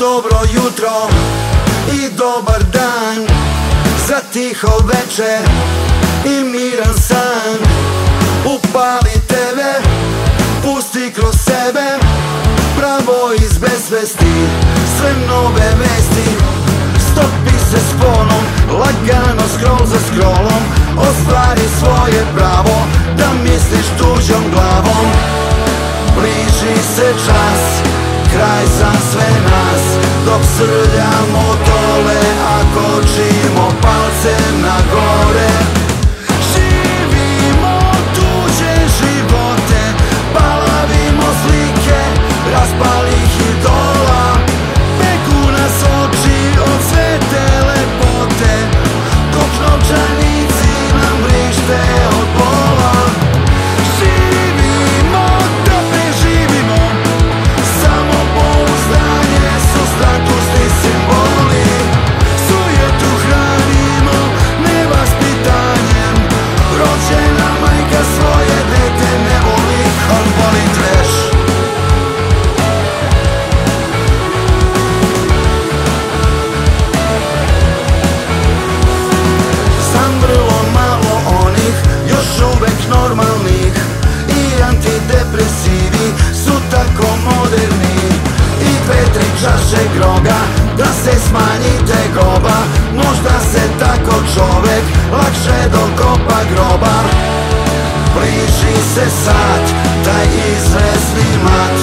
dobro jutro i dobar dan Za tiho večer i miran san. Upali TV, pusti kroz sebe Pravo iz besvesti, sve nove vesti. našeg roga Da se smanjite goba, Možda se tako čovek Lakše dokopa groba, Bliži se sad Taj izvesni mat.